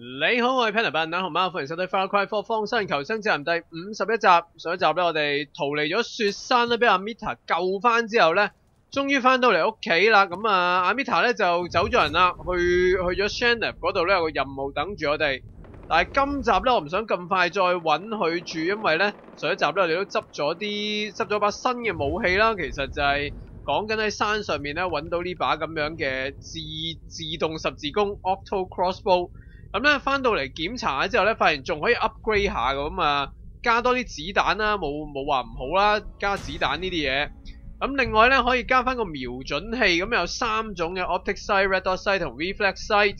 你好，我係 Penny 笨蛋熊貓，歡迎收睇《Far Cry 4荒新求生責任》第五十一集。上一集咧，我哋逃離咗雪山咧，俾阿 Mita 救翻之後咧，終於翻到嚟屋企啦。咁啊，阿 Mita 咧就走咗人啦，去去咗 Shannon 嗰度咧有個任務等住我哋。但係今集咧，我唔想咁快再揾佢住，因為咧上一集咧我哋都執咗啲執咗把新嘅武器啦。其實就係講緊喺山上面咧揾到呢把咁樣嘅自自動十字弓 Octo Crossbow。咁咧翻到嚟檢查咗之後咧，發現仲可以 upgrade 下，咁啊加多啲子彈啦，冇冇話唔好啦，加子彈呢啲嘢。咁另外咧可以加翻個瞄準器，咁有三種嘅 optic sight、red dot sight 同 reflex sight。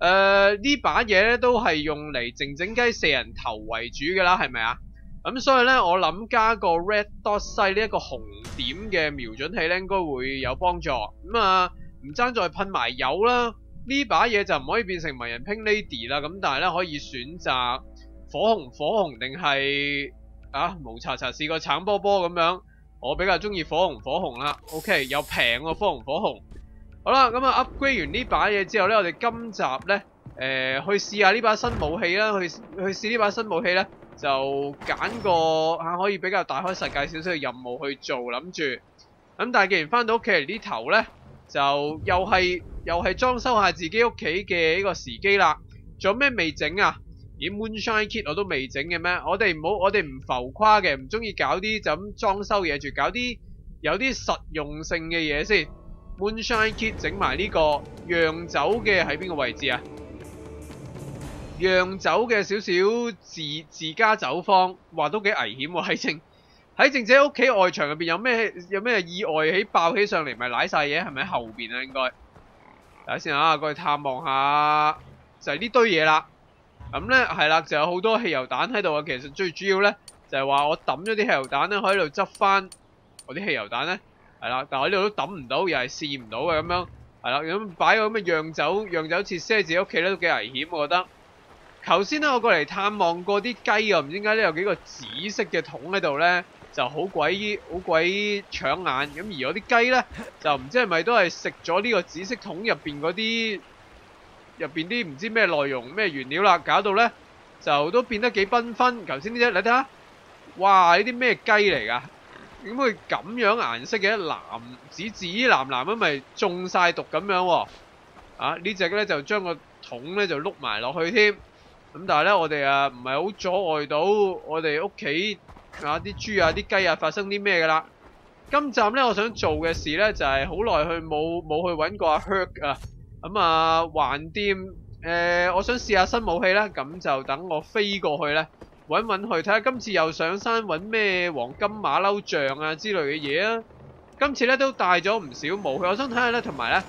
誒呢把嘢咧都係用嚟靜靜雞射人頭為主嘅啦，係咪啊？咁所以咧我諗加個 red dot sight 呢一個紅點嘅瞄準器咧，應該會有幫助。咁啊唔爭再噴埋油啦。呢把嘢就唔可以變成迷人拼 Lady 啦，咁但係咧可以選擇火紅火紅定係啊無查查試過橙波波咁樣，我比較中意火紅火紅啦。OK，又平喎火紅火紅。好啦，咁啊 upgrade 完呢把嘢之後咧，我哋今集咧诶、去試下呢把新武器啦，去去試呢把新武器咧就揀個嚇可以比較大開世界少少嘅任務去做，諗住。咁但係既然翻到屋企嚟呢頭咧，就又係。又係裝修下自己屋企嘅呢個時機啦，仲有咩未整啊？咦，Moonshine Kit 我都未整嘅咩？我哋唔好，我哋唔浮誇嘅，唔中意搞啲就咁裝修嘢住，搞啲有啲實用性嘅嘢先。Moonshine Kit 整埋呢個釀酒嘅喺邊個位置啊？酿酒嘅少少自自家酒坊，話都幾危險喎！喺正喺正姐屋企外牆入邊有咩有咩意外起爆起上嚟，咪瀨晒嘢？係咪喺後邊啊？應該。睇下先啊，過去探望下，就係呢堆嘢啦。咁咧係啦，就有好多汽油彈喺度啊。其實最主要咧就係話我抌咗啲汽油彈咧，可以喺度執翻我啲汽油彈咧，係啦。但我呢度都抌唔到，又係試唔到嘅咁樣，係啦。咁擺個咁嘅釀酒釀酒設施喺自己屋企咧都幾危險，我覺得。頭先咧我過嚟探望過啲雞啊，唔知點解咧有幾個紫色嘅桶喺度咧。就好鬼好鬼搶眼，咁而我啲雞咧就唔知係咪都係食咗呢個紫色桶入邊嗰啲入邊啲唔知咩內容咩原料啦，搞到咧就都變得幾繽紛。頭先呢隻你睇下，哇！呢啲咩雞嚟㗎？點會咁樣顏色嘅？藍紫紫藍藍咁咪中晒毒咁樣喎？啊！呢隻咧就將個桶咧就碌埋落去添。咁但係咧我哋啊唔係好阻礙到我哋屋企。啊！啲豬啊，啲雞啊，發生啲咩噶啦？今集咧，我想做嘅事咧，就係好耐去冇冇去揾過阿 Herc 啊。咁啊，橫掂誒，我想試下新武器啦。咁就等我飛過去咧，揾揾去睇下今次又上山揾咩黃金馬騮像啊之類嘅嘢啊。今次咧都帶咗唔少武器，我想睇下咧，同埋咧，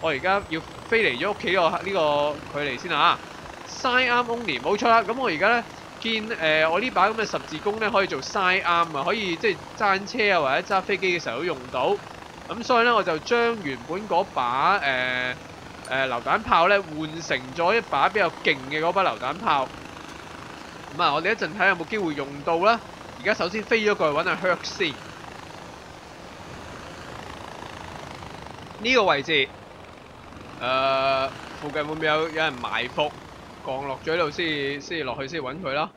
我而家要飛嚟咗屋企個呢個距離先啊。Sidearm only，冇錯啦。咁我而家咧。見誒、呃、我呢把咁嘅十字弓咧，可以做 side arm 啊，可以即係揸車啊或者揸飛機嘅時候都用到。咁所以咧，我就將原本嗰把誒誒、呃呃、榴彈炮咧換成咗一把比較勁嘅嗰把榴彈炮。咁啊，我哋一陣睇下有冇機會用到啦。而家首先飛咗過去揾下 Herc 先。呢、這個位置誒、呃、附近會唔會有有人埋伏？降落咗喺度先，先落去先揾佢啦。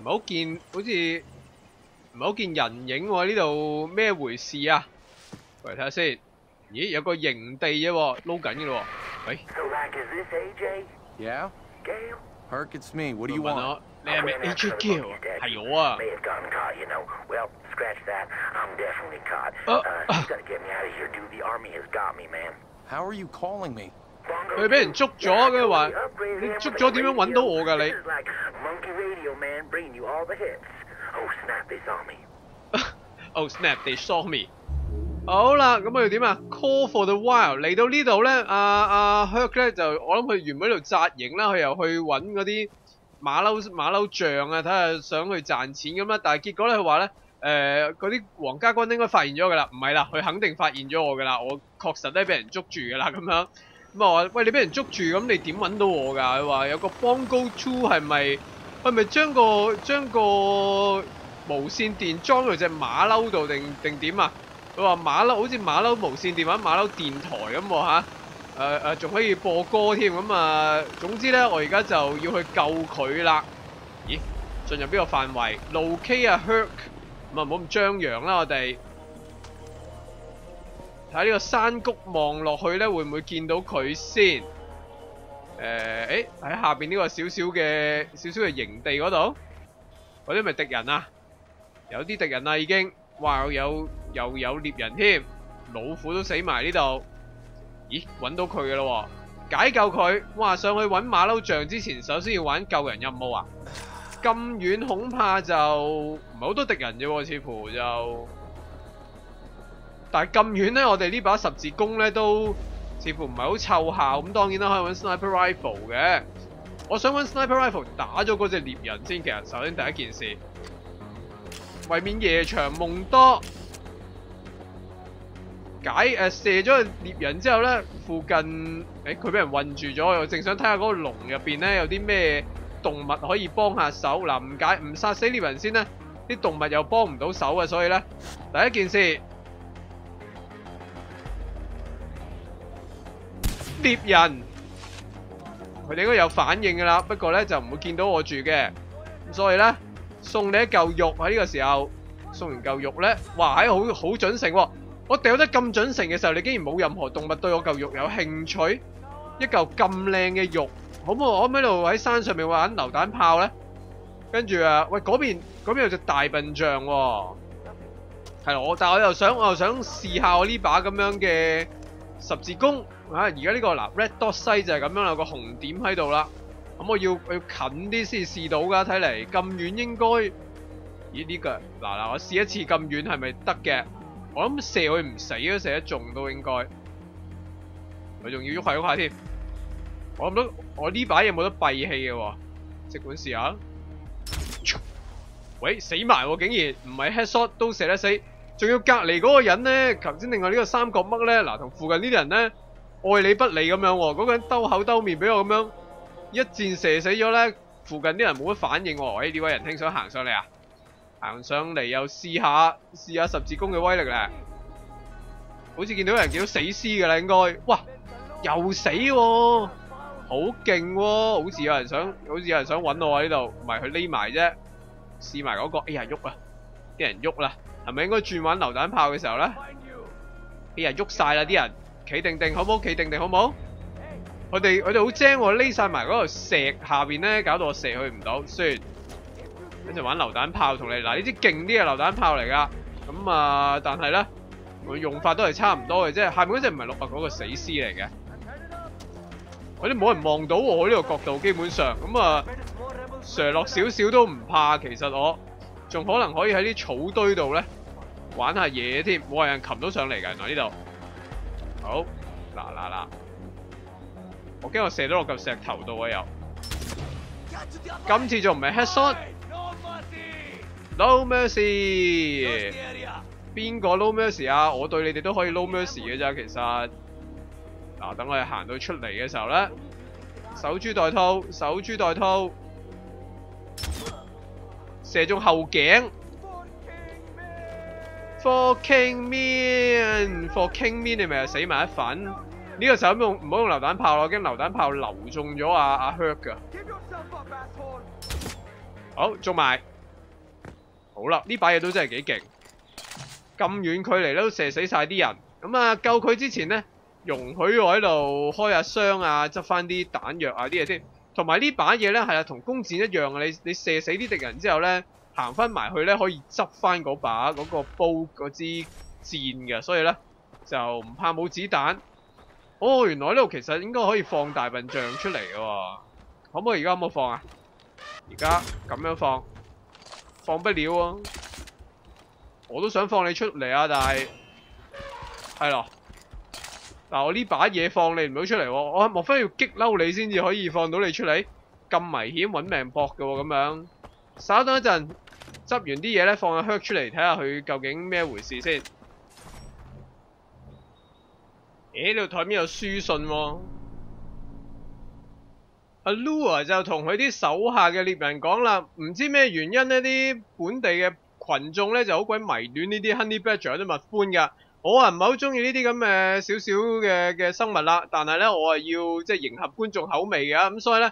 唔系好见，好似唔系好见人影喎。呢度咩回事啊？过嚟睇下先。咦，有个营地嘅喎，捞紧嘅咯。喂。Yeah. Herc, it's me. What do you 问 want? 我，你系咪 AJ Gill？系我啊。 May have gotten caught, you know. Well, scratch that. I'm definitely caught. Uh, Uh, you gotta get me out of here, dude. The army has got me, man. How are you calling me? 佢俾人捉咗，佢话你捉咗点样揾到我噶你 like monkey radio man bring you all the hits. Oh snap, they saw me. Oh snap! They saw me。好啦，咁我哋点啊？Call for the wild 嚟到呢度咧，阿阿 Herc 咧就我谂佢原本喺度扎营啦，佢又去揾嗰啲马骝马骝像啊，睇下想去赚钱咁啦。但系结果咧，佢话咧诶嗰啲皇家军应该发现咗噶啦，唔系啦，佢肯定发现咗我噶啦，我确实咧俾人捉住噶啦咁样。咁啊喂，你俾人捉住，咁你點揾到我噶？佢话有个 Bongo Two 系咪系咪将个将个无线电装喺只马骝度定定点啊？佢话马骝好似馬騮無線電話馬騮電台咁喎嚇。誒誒，仲可以播歌添，咁啊，总之咧，我而家就要去救佢啦。咦？进入边个范围？locate 啊，Herc，咁啊，唔好咁张扬啦，我哋睇呢個山谷望落去咧，會唔會見到佢先？誒、誒喺下邊呢個少少嘅少少嘅營地嗰度，嗰啲咪敵人啊？有啲敵人啦已經，哇！有又有獵人添，老虎都死埋呢度。咦，揾到佢嘅咯，解救佢。哇，上去揾馬騮像之前，首先要玩救人任務啊。咁遠恐怕就唔係好多敵人啫，似乎就。但係咁遠呢，我哋呢把十字弓呢都似乎唔係好凑效。咁當然啦，可以揾 sniper rifle 嘅。我想揾 sniper rifle 打咗嗰隻獵人先。其實首先第一件事，為免夜長夢多。解誒、呃、射咗個獵人之後咧，附近诶佢俾人困住咗，我正想睇下嗰個籠入邊咧有啲咩動物可以幫下手。嗱、唔解唔殺死獵人先咧，啲動物又幫唔到手嘅，所以咧第一件事，猎人佢哋應該有反應噶啦，不過咧就唔會見到我住嘅，咁所以咧送你一嚿肉喺呢個時候，送完嚿肉咧，哇喺好好準成喎。我掉得咁準成嘅時候，你竟然冇任何動物對我嚿肉有興趣？一嚿咁靚嘅肉，好唔好？我可唔可以喺度喺山上面玩榴彈炮呢？跟住啊，喂嗰邊嗰邊有隻大笨象喎，係咯，我但係我又想我又想試下我呢把咁樣嘅十字弓啊！而家呢個嗱 Red Dot 西就係咁樣有個紅點喺度啦，咁我要要近啲先試到噶，睇嚟咁遠應該，咦呢個嗱嗱我試一次咁遠係咪得嘅？我諗射佢唔死都，射得中都應該。佢仲要喐下喐下添。我諗到我呢把嘢冇得閉氣嘅，即管試下。喂，死埋喎！竟然唔係 headshot 都射得死，仲要隔離嗰個人咧，头先另外呢個三角乜咧？嗱，同附近呢啲人咧愛理不理咁樣喎。嗰個人兜口兜面俾我咁樣一箭射死咗咧，附近啲人冇乜反應喎。喂，呢位仁兄想行上嚟啊？行上嚟又試下試下十字弓嘅威力咧，好似見到有人見到死屍嘅啦，應該。哇，又死喎、好勁喎！好似有人想，好似有人想揾我喺度，唔系佢匿埋啫。試埋嗰個，哎呀喐啊，啲人喐啦，係咪應該轉玩榴彈炮嘅時候咧？哎呀喐晒啦啲人，企定定好唔好？企定定好唔好？佢哋佢哋好精喎，匿晒埋嗰度石下邊咧，搞到我射去唔到，算。一陣玩榴彈炮同你嗱，呢啲勁啲嘅榴彈炮嚟噶，咁啊，但係咧，佢用法都係差唔多嘅啫。下面嗰隻唔係六百嗰個死屍嚟嘅，嗰啲冇人望到我呢個角度，基本上咁啊，射落少少都唔怕。其實我仲可能可以喺啲草堆度咧玩下嘢添，冇人擒到上嚟㗎。原來呢度好嗱嗱嗱，我驚我射到落嚿石頭度啊又，今次仲唔係 headshot。No mercy，邊個 no mercy 啊？我對你哋都可以 no mercy 嘅咋，其實。嗱，等我哋行到出嚟嘅時候咧，守株待兔，守株待兔，射中後頸。For King Man，For King Man，你咪死埋一份。呢、個時候唔用唔好用榴彈炮咯，驚榴彈炮流中咗阿阿 Herc 噶。好，中埋。好啦，呢把嘢都真係幾勁，咁遠距離都射死晒啲人。咁啊，救佢之前呢，容許我喺度開下箱啊，執翻啲彈藥啊啲嘢先。同埋呢把嘢呢，係啊，同弓箭一樣啊。你你射死啲敵人之後呢，行翻埋去呢，可以執翻嗰把嗰、個煲嗰支箭嘅，所以呢，就唔怕冇子彈。哦，原來呢度其實應該可以放大笨象出嚟嘅喎，可唔可以而家可唔可以放啊？而家咁樣放。放不了喎、我都想放你出嚟啊，但係係咯，嗱我呢把嘢放你唔到出嚟喎，我莫非要激嬲你先至可以放到你出嚟？咁危險，揾命搏嘅喎，咁樣。稍等一陣，執完啲嘢咧，放阿 Herc 出嚟睇下佢究竟咩回事先。咦？呢度台面有书信喎、阿 Lua 就同佢啲手下嘅獵人講啦，唔知咩原因呢啲本地嘅群眾咧就好鬼迷恋呢啲 Honey Badger 啲蜜獾噶，我啊唔係好中意呢啲咁嘅少少嘅嘅生物啦，但係咧我係要即系迎合觀眾口味嘅，咁所以咧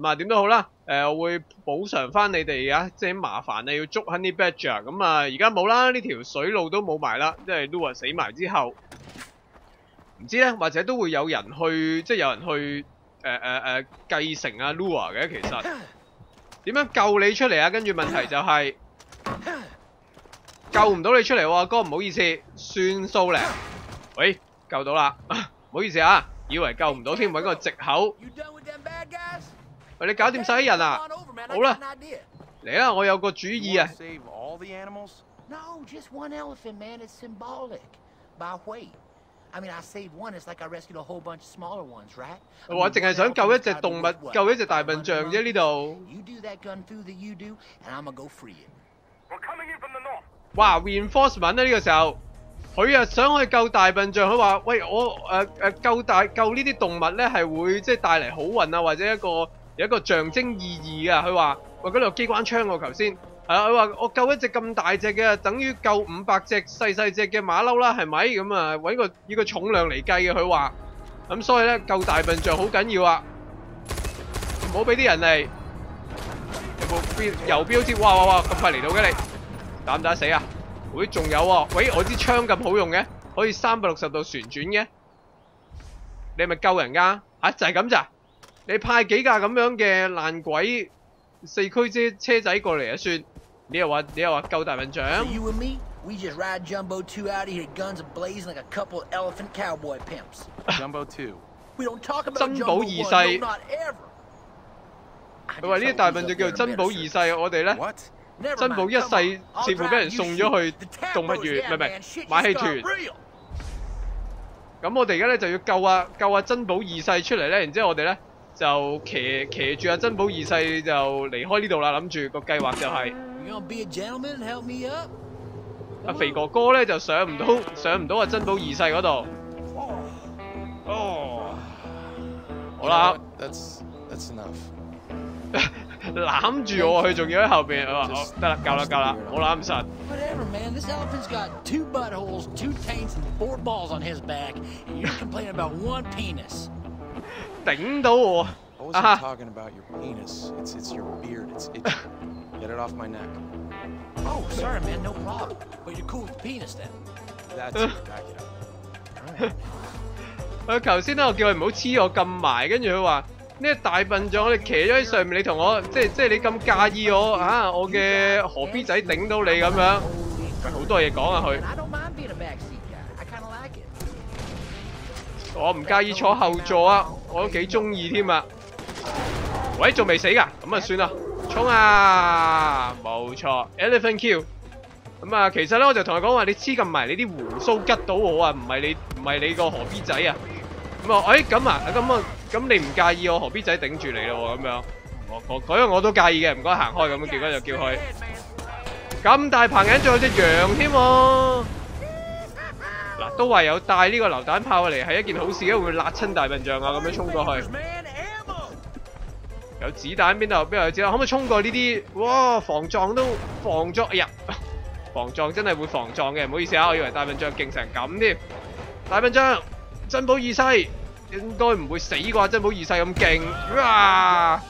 咁啊點都好啦，誒、我會補償翻你哋啊，即係麻煩你要捉 honey badger。咁啊而家冇啦，呢條水路都冇埋啦，即係 Lua 死埋之後，唔知咧或者都會有人去，即係有人去誒誒誒繼承啊 Lua 嘅其實。點樣救你出嚟啊？跟住問題就係、救唔到你出嚟喎，哥唔好意思，算数咧。喂，救到啦，唔好意思啊，以為救唔到添，搵個藉口。喂，你搞掂晒啲人啊好啦.嚟啦，我有個主意啊 wanna！save all the animals? No, just one elephant, man. It's symbolic. By weight. I mean, I saved one. It's like I rescued a whole bunch of smaller ones, right? 我淨係想救一隻動物救一隻大笨象啫呢度。You do that gun through that you do, and I'm gonna go free it. We're coming in from the north. 哇，reinforcement 咧呢個時候，佢啊想去救大笨象，佢話：喂，我誒誒、救大救呢啲動物咧係會即係帶嚟好運啊，或者一個有一個象徵意義啊。佢話：喂，嗰度有機關槍喎，頭先係啊，佢話我救一隻咁大隻嘅，等於救五百隻細細隻嘅馬騮啦，係咪？咁啊搵個以個重量嚟計嘅，佢話。咁所以咧救大笨象好緊要啊！唔好俾啲人嚟。有冇標右標貼？哇哇哇！咁快嚟到嘅你，打唔打死啊？喂，仲有喎、喂，我支槍咁好用嘅，可以三百六十度旋轉嘅。你系咪救人㗎？吓、就係咁咋？你派几架咁样嘅烂鬼四驱车车仔过嚟啊算？你又话你又话救大笨象 So？you and me, we just ride Jumbo 2 out of here, guns blazing like a couple of elephant cowboy pimps. Jumbo 2. We don't talk about 珍宝 Jumbo 二 1, 世 no, not ever. I 佢话呢 just 啲大 hope 笨 he's 象 up 叫 there 做 in 珍宝二 Minnesota. 世，我哋咧 What? Never 珍宝 mind, 一 come 世 on. I'll 似乎俾人 drive 送 you 咗 shoot. 去 The 动物 Tapos, 园， yeah, 唔系唔 man, 系 shit 马 just 戏 got 团。 real. 咁我哋而家咧就要救啊救阿珍宝二世出嚟咧，然之后我哋咧 就騎騎住阿珍寶二世就離開呢度啦，諗住個計劃就係、You be a gentleman help me up? 阿肥哥哥咧就上唔到上唔到阿珍寶二世嗰度。哦，好啦? That's that's enough. 攬住我，佢仲要喺後邊。我話哦得啦，夠啦夠啦，我攬唔實。Whatever, man. This elephant's got two buttholes, two taints, and four balls on his back, and you're complaining about one penis. 顶到我。 I wasn't Uh-huh. talking about your penis. It's it's your beard. It's itchy. Get it off my neck. Oh, sorry, man. No problem. But you're cool with the penis then. That's Uh. it. Back it up. 佢头先咧，我叫佢唔好黐我咁埋，跟住佢话呢个大笨象，我哋骑咗喺上面，你同我即系即系你咁介意我啊，我嘅何 B 仔顶到你咁样，佢好多嘢讲啊佢 我唔介意坐後座啊，我都幾中意添啊！喂，仲未死㗎？咁啊算啦，衝啊！冇錯，Elephant Kill。咁啊，其實咧我就同佢講話，你黐咁埋，你啲胡须吉到我啊，唔係你唔系你個何必仔啊！咁啊，誒咁啊，咁啊，咁你唔介意我何必仔頂住你咯，咁樣，我我嗰樣我都介意嘅，唔該行開咁结，果就叫佢。咁大棚人仲有隻羊添喎。嗱，都話有帶呢個榴彈炮嚟係一件好事，因為會辣親大笨象啊！咁樣衝過去，Man, ammo. 有子彈邊度邊度有子彈，可唔可以衝過呢啲？哇！防撞都防撞，哎呀！防撞真係會防撞嘅，唔好意思啊，我以為大笨象勁成咁添。大笨象，珍寶二世應該唔會死啩？珍寶二世咁勁，哇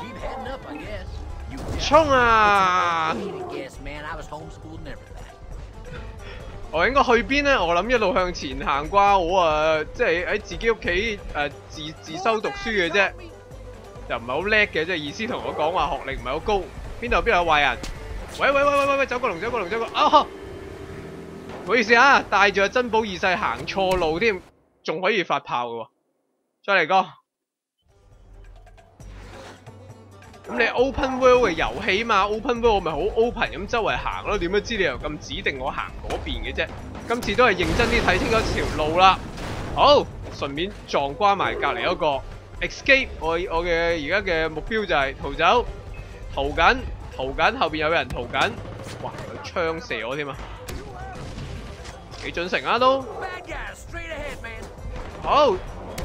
！Keep heading up, I guess. You 衝啊！我應該去邊呢？我諗一路向前行啩，我啊即係喺自己屋企誒自自修讀書嘅啫。就唔係好叻嘅，即係意思同我講話學歷唔係好高，邊度邊度有壞人？喂喂喂喂喂喂，走個龍走個龍走個啊！唔好意思啊，帶住珍寶二世行錯路添，仲可以發炮嘅。再嚟個，咁你 open world 嘅遊戲嘛，open world 我咪好 open 咁周圍行咯，點樣知你又咁指定我行嗰邊嘅啫？今次都係認真啲睇清楚條路啦。好，順便撞关埋隔離嗰個。escape，我我嘅而家嘅目標就係逃走，逃緊，逃緊，後邊有人逃緊，哇！有槍射我添啊，幾準成啊都。好，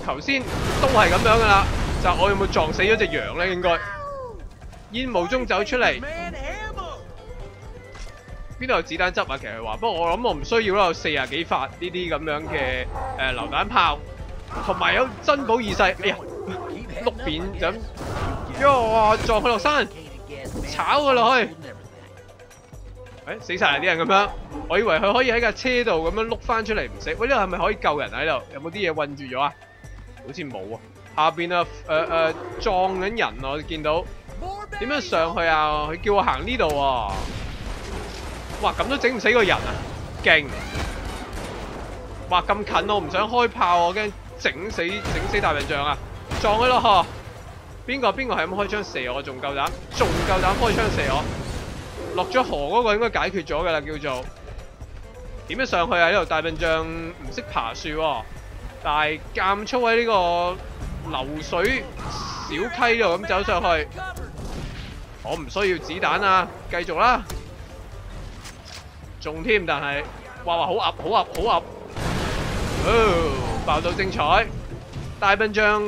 頭先都係咁樣噶啦，就我有冇撞死咗只羊咧？應該烟雾中走出嚟，边度有子弹执啊？其实话，不过我谂我唔需要咯。有四廿几发呢啲咁样嘅诶榴弹炮，同埋有珍宝二世，哎呀，碌扁咁，因为我撞佢落山，炒佢落去，诶死晒啲人咁样。我以为佢可以喺架车度咁样碌翻出嚟唔死。喂，呢度系咪可以救人？喺度有冇啲嘢困住咗啊？好似冇啊，下边啊诶诶撞紧人我见到。点样上去啊？佢叫我行呢度喎。哇，咁都整唔死個人啊！劲！哇，咁近我唔想開炮，我驚整死整死大笨象啊！撞佢咯嗬！邊個邊個係咁開槍射我？仲夠膽？仲夠膽開槍射我？落咗河嗰個應該解決咗㗎啦，叫做點樣上去啊？呢度大笨象唔識爬樹喎，但係間粗喺呢個流水小溪度咁走上去。我唔需要子彈啊，繼續啦，中添，但係哇哇好噏好噏好噏，爆到精彩，大笨象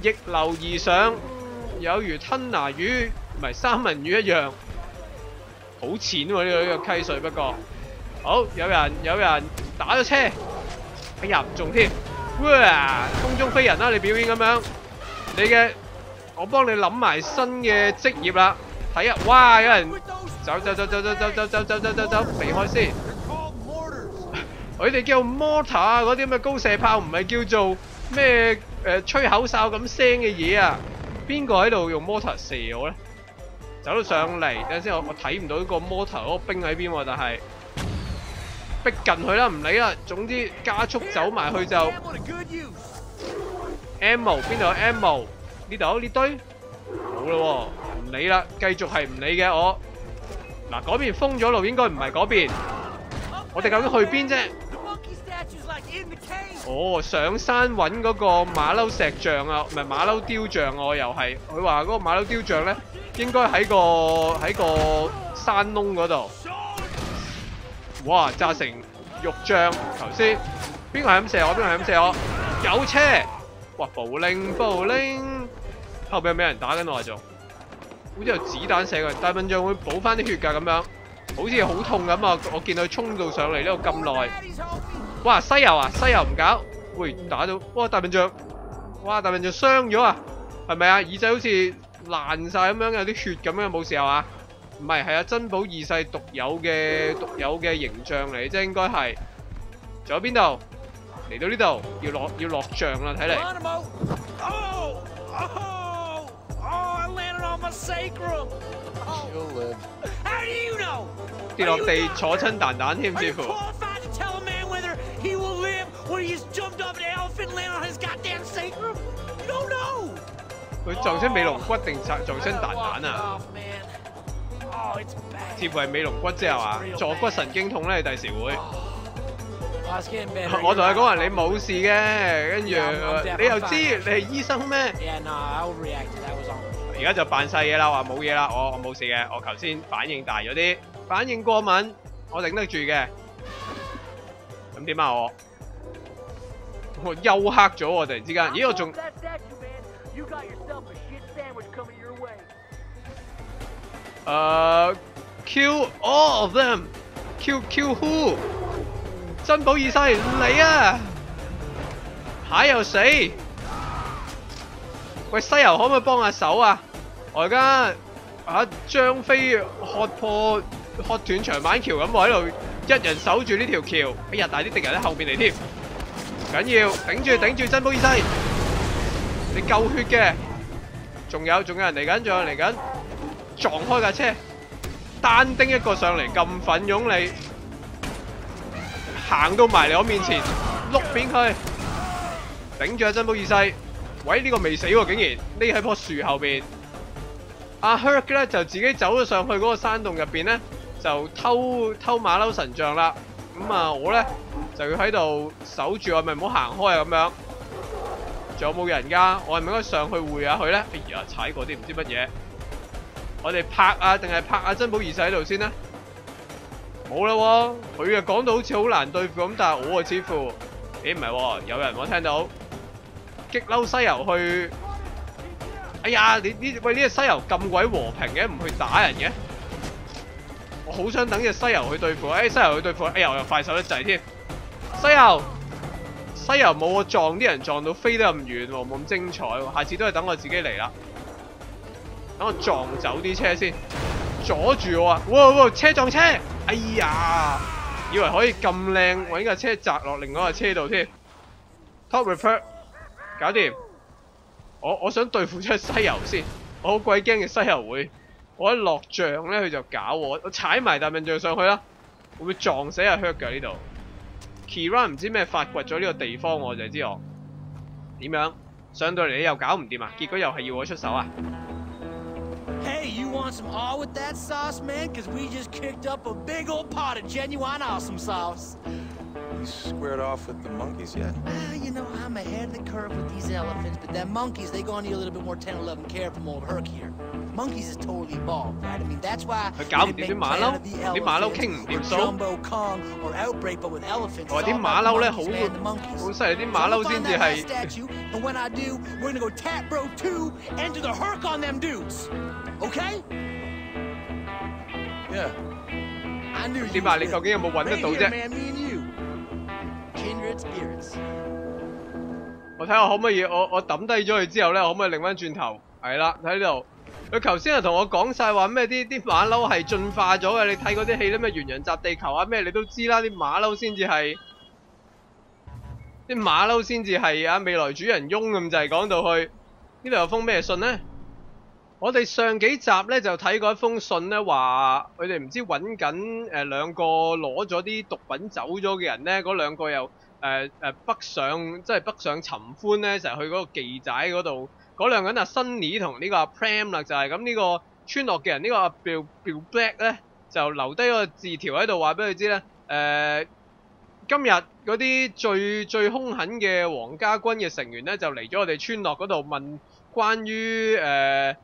逆流而上，有如吞拿魚唔係三文魚一樣，好淺喎呢個呢個溪水，不過。好有人有人打咗車，哎呀唔中添，哇空中飛人啦、你表演咁樣，你嘅我幫你諗埋新嘅職業啦。睇啊！哇！有人 With those 走走走走走走走走走走走走，避開先。They're called mortars. 佢哋叫 mortar 啊，嗰啲咁嘅高射炮，唔係叫做咩誒、呃吹口哨咁聲嘅嘢啊！邊個喺度用 mortar 射我咧？走到上嚟，等陣先，我我睇唔到呢個 mortar 嗰個兵喺邊喎，但係逼近佢啦，唔理啦。總之加速走埋去就 Ammo to good use. ammo 邊度有 ammo？呢度呢堆冇咯喎，唔理啦，繼續係唔理嘅我。嗱嗰邊封咗路，應該唔係嗰邊。Up 我哋究竟去邊啫？The monkey statue's like in the cave. 哦，上山揾嗰個馬騮石像啊，唔係馬騮雕像啊，我又係。佢話嗰個馬騮雕像咧，應該喺個喺個山窿嗰度。哇！炸成肉醬，頭先邊個係咁射我？邊個係咁射我？有車！哇！暴拎暴拎，後邊有咩人打緊我啊？仲好似有子彈射佢，大笨象會補翻啲血㗎咁樣，好似好痛咁啊！我見佢衝到上嚟呢度咁耐。Baddies, homie. 哇！西遊啊，西遊唔搞，喂打到，哇大笨象，哇大笨象傷咗啊，係咪啊？耳仔好似爛晒咁樣，有啲血咁樣，冇事係嘛？唔係，係啊，珍寶二世獨有嘅獨有嘅形象嚟，即係應該係。仲有邊度？嚟到呢度，要落要落象啦，睇嚟。on my sacrum. Oh, You'll live. how do you know? 跌落地坐亲蛋蛋添， Are 似 you 乎。 qualified to tell a man whether he will live when he just jumped off an elephant and landed on his goddamn sacrum? You don't know. 佢撞亲尾龙骨定撞撞亲蛋蛋啊？ Oh, man. Oh, it's bad. 似乎系尾龙骨啫系嘛？坐骨神经痛咧，你第时会。 Oh, it's getting better. 我同佢讲话你冇事嘅，跟住 Yeah, I'm- I'm 你又 fine. 知你系医生咩？ Yeah, no, I overreacted. That was on. 而家就扮晒嘢啦，话冇嘢啦，我我冇事嘅，我头先反应大咗啲，反应过敏，我顶得住嘅。咁点啊我？我休克咗喎，突然之间，咦我仲 That statue, man. You got yourself a shit sandwich coming your way. 诶、呃 kill all of them，kill kill who？珍宝二世嚟啊！蟹又死， 喂西遊可唔可以幫下手啊？我而家啊張飛喝破喝斷長板橋咁，我喺度一人守住呢條橋。哎呀，但係啲敵人喺後邊嚟添，唔緊要，頂住頂住珍寶二世，你夠血嘅，仲有仲有人嚟緊，仲有人嚟緊。撞開架車，單丁一個上嚟咁奮勇你，行到埋嚟我面前，碌扁佢，頂住阿珍寶二世，喂呢、個未死喎，竟然匿喺棵樹後邊。阿 Herc 咧就自己走咗上去嗰個山洞入邊咧，就偷偷馬騮神像啦。咁啊，我咧就要喺度守住，我咪唔好行開啊咁樣。仲有冇人㗎？我係咪應該上去会下佢咧？哎呀，踩過啲唔知乜嘢。我哋拍啊，定係拍阿珍寶二世喺度先呢？冇啦，佢啊講到好似好難對付咁，但係我啊似乎，咦唔係喎，有人我聽到激嬲西遊去。哎呀，你呢喂呢隻西遊咁鬼和平嘅，唔去打人嘅。我好想等隻西遊去對付，哎西遊去對付，哎呀我又快手得滯添。西遊，西遊冇我撞啲人撞到飛得咁遠喎，冇咁精彩喎。下次都係等我自己嚟啦。等我撞走啲車先，阻住我啊！哇哇，車撞車！哎呀，以為可以咁靚揾架車砸落另外一架車度添。Top report，搞掂。我我想對付出西遊先，我好鬼驚嘅西遊會，我一落象咧佢就搞我，我踩埋大笨象上去啦，會唔會撞死阿 Hurt 㗎呢度？Kira 唔知咩發掘咗呢個地方，我就知我點樣上到嚟你又搞唔掂啊！結果又係要我出手啊！Hey, you want some all with that sauce, man? Cause we just kicked up a big old pot of genuine awesome sauce. You squared off with the monkeys yet? Well, you know, I'm ahead of the curve with these elephants, but them monkeys, they gonna need a little bit more tender loving care from old Herc here. Monkeys is totally evolved, right? I mean, that's why 佢搞唔 we 掂 didn't 啲 make 马 Planet 骝 of the 啲马骝倾唔 Elephants 掂 or 数 Jumbo Kong or Outbreak, but with elephants, 我 it's 话啲 all 马 about 骝 the 咧好 monkeys, man, the monkeys. 好犀利，啲 So 马骝 we'll 先 find 至 that last 系 statue, and when I do, we're gonna go Tap Bro 2 enter the Herc on them dudes. Okay? Yeah. I knew you 点啊？ was 你 with 究竟有冇揾得 Right 到 here, 啫？ 我睇下可唔可以，我我抌低咗佢之後咧，可唔可以拧翻轉頭？係啦，睇呢度。佢頭先係同我講晒話咩？啲啲馬騮係進化咗嘅。你睇嗰啲戲咧，咩猿人襲地球啊咩，你都知啦。啲馬騮先至係，啲馬騮先至係啊未來主人翁咁就係講到去。呢度有封咩信呢？我哋上幾集咧就睇過一封信咧，話佢哋唔知揾緊誒兩個攞咗啲毒品走咗嘅人咧，嗰兩個又誒誒、呃北上，即係北上尋歡咧，就係去嗰個妓仔嗰度。嗰兩個人啊，Sunny 同呢個阿 Pram 啦，就係咁呢個村落嘅人，呢、個阿 Bill Bill Black 咧就留低個字條喺度話俾佢知咧，誒、今日嗰啲最最兇狠嘅皇家軍嘅成員咧，就嚟咗我哋村落嗰度問關於誒。呃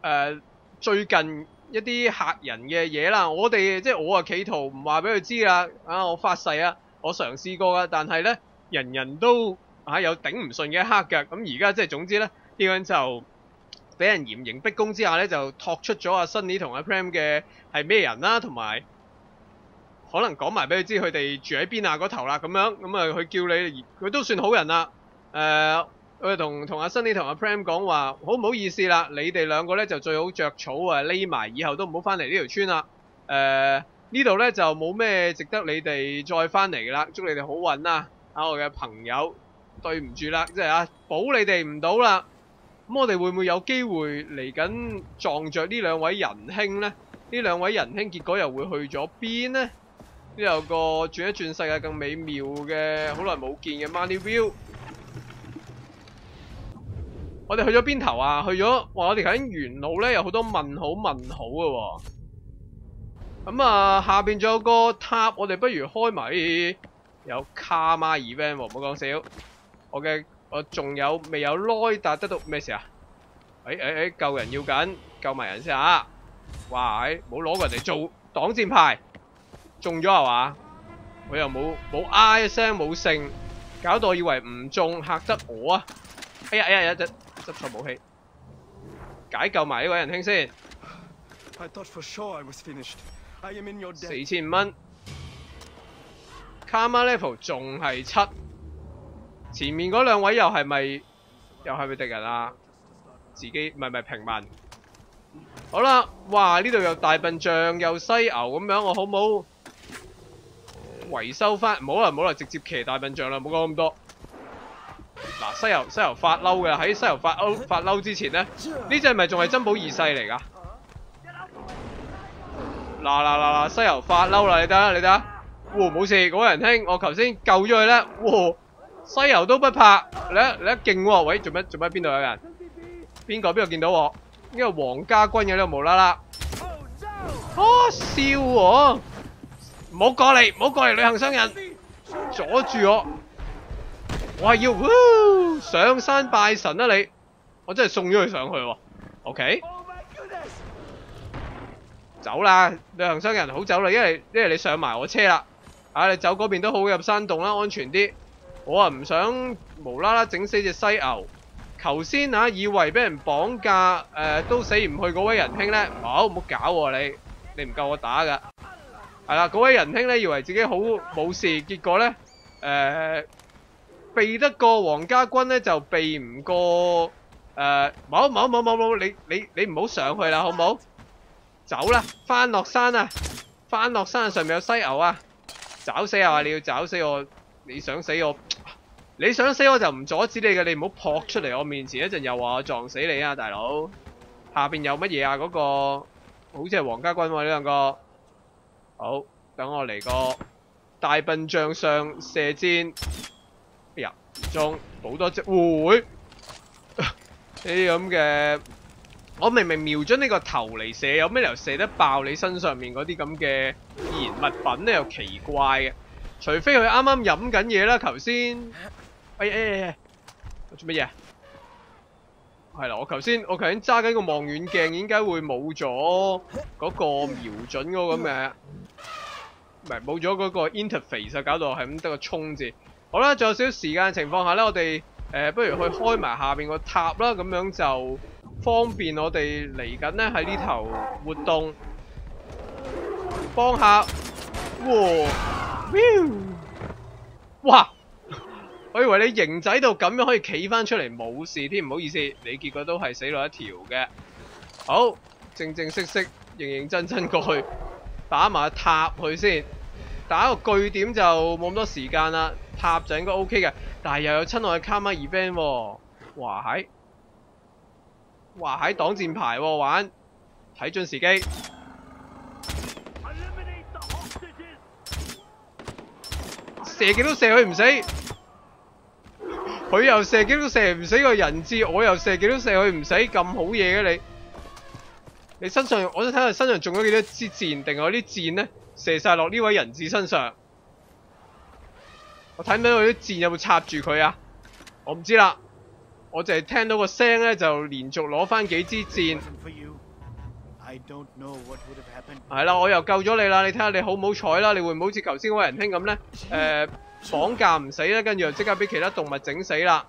誒、最近一啲客人嘅嘢啦，我哋即係我啊企圖唔話俾佢知啦，啊我發誓啊，我嘗試過噶，但係咧人人都啊有頂唔順嘅一刻嘅，咁而家即係總之咧，呢、個人就俾人嚴刑逼供之下咧，就托出咗阿 Sunny 同阿 Pram 嘅係咩人啦，同埋可能講埋俾佢知佢哋住喺邊啊嗰頭啦，咁樣咁啊佢叫你，佢都算好人啦，誒、佢同同阿 Sunny 同阿 Pram 講話，好唔好意思啦，你哋兩個咧就最好着草啊，匿埋，以後都唔好翻嚟呢條村啦。誒、呢度咧就冇咩值得你哋再翻嚟啦，祝你哋好運啦！啊，我嘅朋友，對唔住啦，即係啊，保你哋唔到啦。咁我哋會唔會有機會嚟緊撞着呢兩位仁兄呢？呢兩位仁兄結果又會去咗邊呢？呢有個轉一轉世界更美妙嘅好耐冇見嘅 Money View。我哋去咗邊頭啊？去咗，哇！我哋喺元路咧有好多問號問號嘅喎。咁啊，下邊仲有个塔，我哋不如开埋有卡瑪 event 喎，唔好讲笑。我嘅我仲有未有耐达得到咩事啊？诶诶诶，救人要紧，救埋人先嚇。哇！誒，冇攞過人哋做挡箭牌，中咗系嘛？我又冇冇嗌一声冇聲，搞到我以为唔中，吓得我啊！哎呀哎呀，有隻執錯武器，解救埋呢位仁兄先，I thought for sure I was finished. 四千蚊。卡瑪 level 仲係七，前面嗰兩位又係咪又係咪敵人啊？自己唔係唔係平民。好啦，哇！呢度又大笨象又犀牛咁樣，我好唔好維修翻？唔好啦唔好啦，直接騎大笨象啦，唔好講咁多。嗱，西遊西遊發嬲嘅，喺西遊發嬲发嬲之前咧，呢只咪仲係珍寶二世嚟㗎？嗱嗱嗱嗱，西遊發嬲啦！你睇下，你睇下，哇冇事，嗰個仁兄，我頭先救咗佢咧，哇，西遊都不怕，你一你一勁喎，喂，做乜做乜？邊度有人？邊個邊個見到我？呢個皇家軍嘅呢个无啦啦，啊笑我，唔好過嚟，唔好過嚟，旅行商人，阻住我，我係要上山拜神啊你！我真係送咗佢上去喎。OK，走啦，旅行商人好走啦，因為因為你上埋我車啦。啊，你走嗰邊都好入山洞啦，安全啲。我啊唔想無啦啦整死只犀牛。頭先啊，以為俾人綁架，誒、都死唔去嗰位仁兄咧，唔好唔好搞喎、你，你唔夠我打噶。係啦，嗰位仁兄咧以為自己好冇事，結果咧誒、避得過皇家軍咧就避唔過誒，冇冇冇冇冇，你你你唔好上去啦，好唔好？走啦，翻落山啊！翻落山上面有犀牛啊！找死啊！你要找死我，你想死我？你想死我就唔阻止你嘅，你唔好撲出嚟我面前，一陣又話我撞死你啊，大佬！下邊有乜嘢啊？嗰、個好似係皇家軍喎、呢兩個。好，等我嚟個大笨象上射箭。哎呀，唔中，好多隻會 呢啲咁嘅。我明明瞄準呢個頭嚟射，有咩理由射得爆你身上面嗰啲咁嘅易燃物品咧？又奇怪嘅，除非佢啱啱飲緊嘢啦，頭先。哎哎哎做乜嘢啊？係啦，我頭先我頭先揸緊個望遠鏡，點解會冇咗嗰個瞄準嗰個咁嘅？唔係冇咗嗰個 interface 啊，搞到係咁得個衝字。好啦，仲有少少時間嘅情況下咧，我哋誒、呃不如去開埋下面個塔啦，咁樣就方便我哋嚟緊咧喺呢頭活動，幫下，哇，我以為你型仔到咁樣可以企翻出嚟冇事添，唔好意思，你結果都係死落一條嘅。好，正正式式、認認真真過去打埋塔去先，打個據點就冇咁多時間啦。塔就應該 OK 嘅，但係又有親愛嘅卡瑪 event 喎，哇喺，哇喺擋箭牌喎玩，睇準時機。射極都射佢唔死，佢又射極都射唔死個人质，我又射極都射佢唔死，咁好嘢嘅你？你身上，我想睇下身上中咗幾多支箭，定係有啲箭呢射晒落呢位人质身上？我睇唔睇到佢啲箭有冇插住佢啊？我唔知啦，我淨係聽到個聲咧，就連續攞翻幾支箭。係啦，我又救咗你啦，你睇下你好唔好彩啦？你會唔會好似頭先嗰位仁兄咁咧？誒、綁架唔死咧，跟住又即刻俾其他動物整死啦！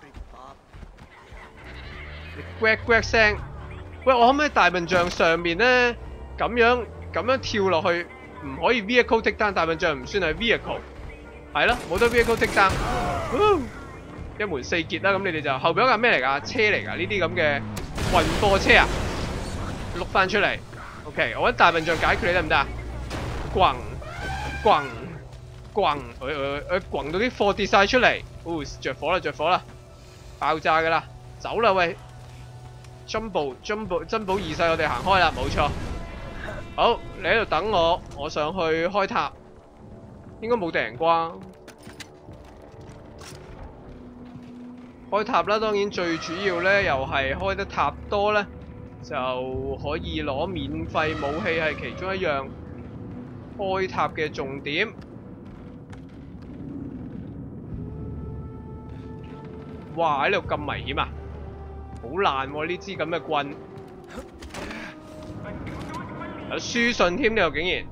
你 g r a 聲，喂，我可唔可以大笨象上面咧咁樣咁樣跳落去？唔可以 vehicle take down，大笨象唔算係 vehicle，係啦，冇得 vehicle take down。一門四傑啦，咁你哋就後邊嗰架咩嚟㗎？車嚟㗎？呢啲咁嘅運貨車啊？碌翻出嚟。OK，我揾大笨象解決你得唔得啊？滾滾滾，佢佢佢滾到啲貨跌晒出嚟，哦，着火啦着火啦，爆炸噶啦，走啦喂，Jumbo Jumbo 珍宝二世，我哋行開啦，冇錯。好，你喺度等我，我上去開塔，應該冇敵人啩？開塔啦，當然最主要咧，又係開得塔多咧。就可以攞免費武器係其中一樣開塔嘅重點。哇！喺度咁危險啊，好爛喎呢支咁嘅棍，有書信添呢度竟然。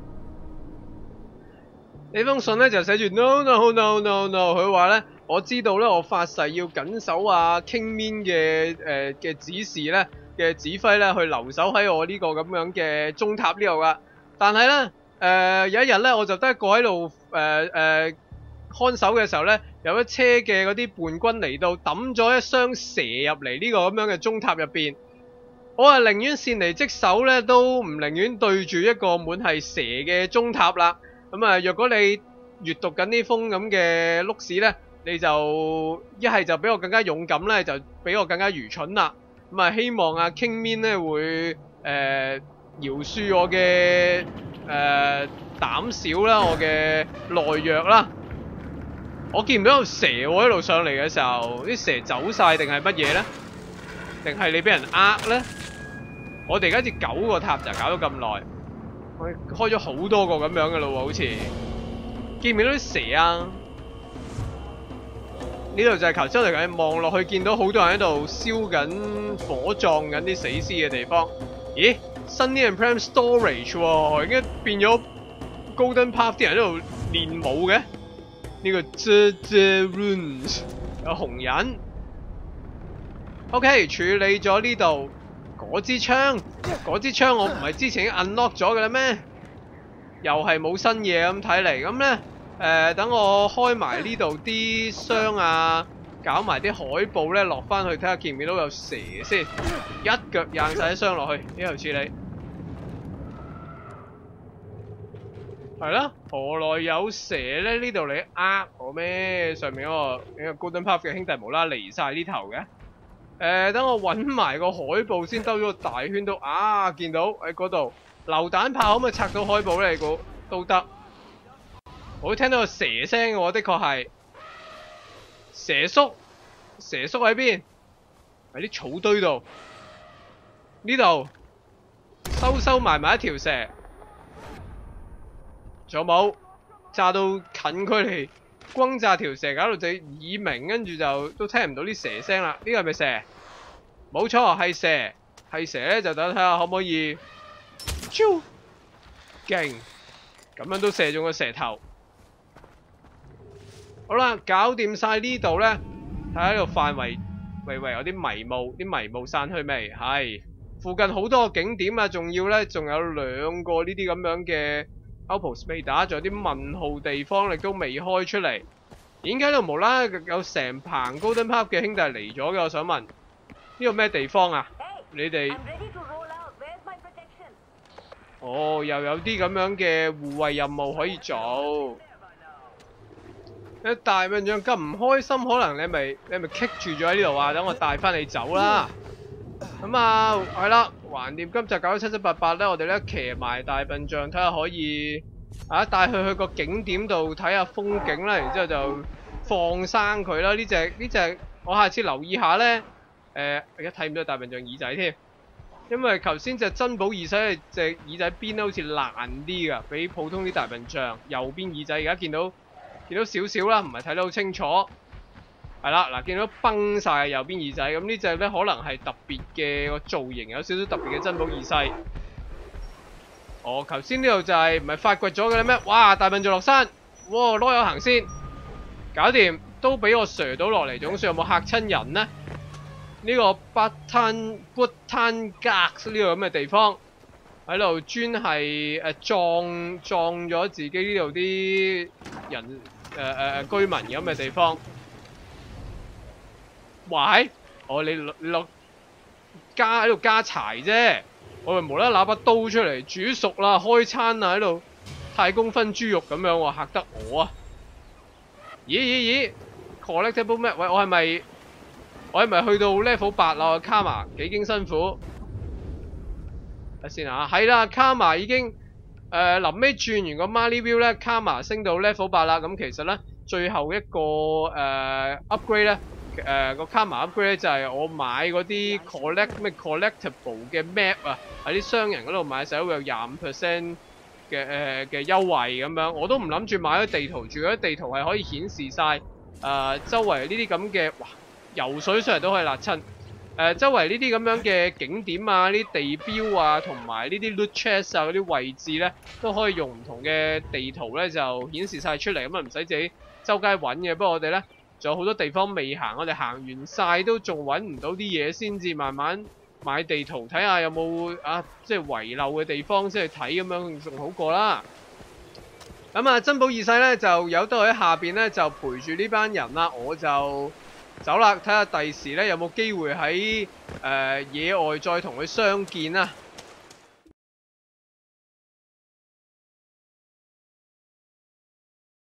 呢封信咧就寫住 no no no no no，佢話咧我知道咧我發誓要緊守啊 King Min 嘅诶嘅指示咧。嘅指揮咧，去留守喺我呢個咁樣嘅中塔呢度噶。但係咧，誒、有一日咧，我就得一個喺度诶诶看守嘅時候咧，有一車嘅嗰啲叛軍嚟到抌咗一箱蛇入嚟呢個咁樣嘅中塔入邊。我啊寧願擅離職守咧，都唔寧願對住一個滿係蛇嘅中塔啦。咁啊，若果你閱讀緊呢封咁嘅碌史咧，你就一係就比我更加勇敢咧，就比我更加愚蠢啦。咁啊，希望阿 King Min 咧會誒、呃、饒恕我嘅诶、呃、膽小啦，我嘅懦弱啦。我見唔到有蛇喎，一路上嚟嘅時候，啲蛇走晒定係乜嘢咧？定係你俾人呃咧？我哋而家至九個塔就搞咗咁耐，我開咗好多個咁樣嘅咯，好似見唔見到啲蛇啊？呢度就係頭先我哋講望落去見到好多人喺度燒緊火葬緊啲死屍嘅地方。咦，Sunny and Prime Storage 喎、已經變咗 Golden Path 啲人喺度練舞嘅。呢、個 The Runes 有紅人。OK，處理咗呢度嗰支槍，嗰支槍我唔係之前已經 unlock 咗嘅啦咩？又係冇新嘢咁睇嚟，咁咧誒等我開埋呢度啲箱啊，搞埋啲海報咧落翻去睇下見唔見到有蛇先，一腳掟晒啲箱落去呢度處理。係啦，何來有蛇咧？呢度你呃我咩？上面嗰、個呢個 Golden Path 嘅兄弟無啦啦離晒呢頭嘅。誒、等我揾埋個海報先，兜咗個大圈都啊，見到喺嗰度榴彈炮可唔可以拆到海報咧？你估都得。我听到個蛇聲嘅喎，的確係蛇叔，蛇叔喺邊？喺啲草堆度。呢度收收埋埋一條蛇，仲有冇？炸到近距離轟炸條蛇，搞到隻耳鳴，跟住就都聽唔到啲蛇聲啦。呢個係咪蛇？冇錯，係蛇。係蛇咧，就等睇下可唔可以，超勁，咁樣都射中個蛇頭。好啦，搞掂晒呢度咧，睇下呢度範圍，喂喂，有啲迷霧，啲迷霧散去未？係，附近好多個景點啊，仲要咧，仲有兩個呢啲咁樣嘅 outpost 未打，仲有啲問號地方亦都未開出嚟。點解呢度無啦啦有成棚 Golden Path 嘅兄弟嚟咗嘅？我想問，呢個咩地方啊？你哋?哦，又有啲咁樣嘅護衛任務可以做。誒大笨象咁唔開心，可能你咪你咪棘住咗喺呢度啊！等我帶翻你走啦。咁啊，係啦，橫掂今集搞到七七八八咧，我哋咧騎埋大笨象，睇下可以啊帶佢去個景點度睇下風景啦，然之後就放生佢啦。呢只呢只，我下次留意下咧。誒、而家睇唔到大笨象耳仔添。因為頭先隻珍寶耳仔隻耳仔邊咧好似爛啲噶，比普通啲大笨象右邊耳仔而家見到見到少少啦，唔係睇得好清楚。係啦，嗱見到崩晒右邊耳仔，咁呢只咧可能係特別嘅個造型，有少少特別嘅珍寶耳細。哦，頭先呢度就係唔係發掘咗嘅咧咩？哇！大笨象落山，哇！攞有行先，搞掂，都俾我射到落嚟，總算有冇嚇親人呢？呢個 Button Button Gas 呢個咁嘅地方，喺度專係誒撞撞咗自己呢度啲人誒誒誒居民咁嘅地方。喂，哦你落加喺度加柴啫，我咪無啦啦把刀出嚟煮熟啦，開餐啊喺度太公分豬肉咁樣喎，嚇得我啊！咦咦咦，collectible 咩？喂，我係咪？我係咪去到 level 八啦？卡瑪幾經辛苦，睇先啊，係啦，卡瑪已經誒臨尾轉完個 Money View 咧，卡瑪升到 level 八啦。咁其實咧，最後一個誒、呃 upgrade 咧，誒、個卡瑪 upgrade 咧就係我買嗰啲 collect 咩 collectible 嘅 map 啊，喺啲商人嗰度買晒會有廿五 percent 嘅誒嘅優惠咁樣。我都唔諗住買咗地圖，住嗰地圖係可以顯示晒誒、呃周圍呢啲咁嘅哇。游水上嚟都可以辣親。誒、周圍呢啲咁樣嘅景點啊，呢啲地標啊，同埋呢啲 loot chest 啊嗰啲位置咧，都可以用唔同嘅地圖咧就顯示晒出嚟，咁啊唔使自己周街揾嘅。不過我哋咧仲有好多地方未行，我哋行完晒都仲揾唔到啲嘢，先至慢慢買地圖睇下有冇啊，即係遺漏嘅地方先去睇咁樣仲好過啦。咁啊，珍寶二世咧就有得喺下邊咧就陪住呢班人啦，我就走啦，睇下第時咧有冇機會喺誒、野外再同佢相見啊。